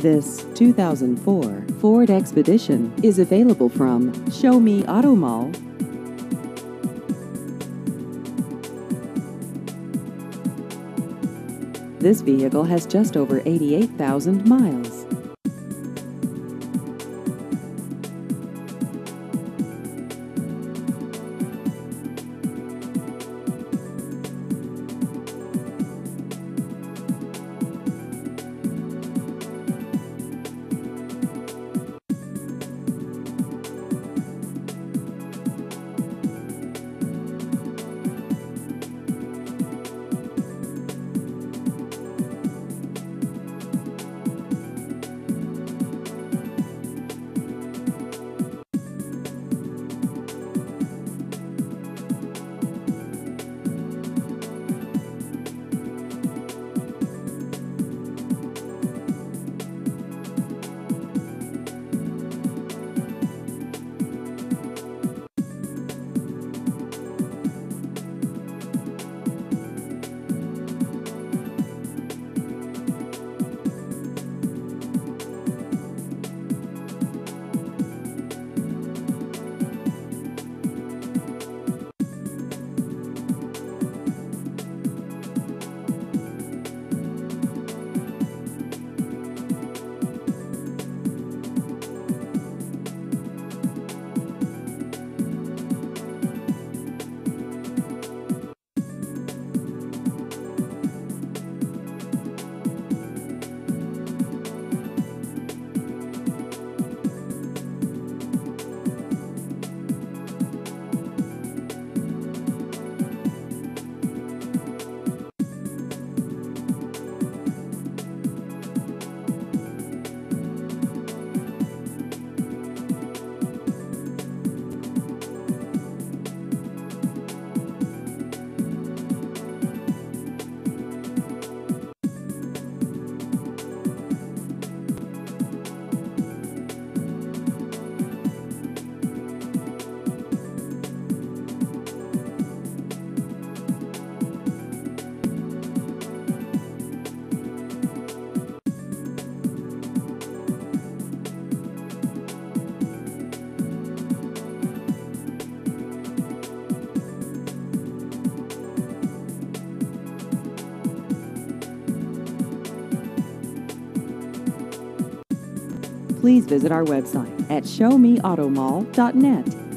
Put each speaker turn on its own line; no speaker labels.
This 2004 Ford Expedition is available from Show Me Auto Mall. This vehicle has just over 88,000 miles. Please visit our website at showmeautomall.net.